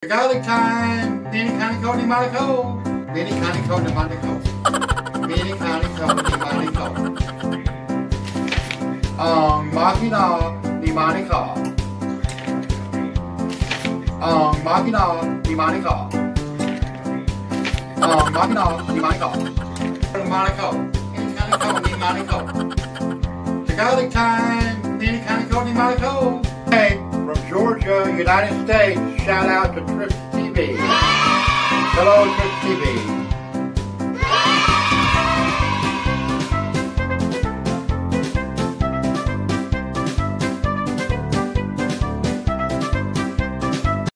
Tagalog time! Minikaniko di Moniko! Mini Canico di Moniko! Mini Canico di Moniko! Ang makina ni Monika! Ang makina ni Monika! Ang makina ni Monika! Moniko! Mini Canico di Moniko! The Tagalog time! Minikaniko di Moniko! United States, shout out to Trip TV. Hello, Trip TV.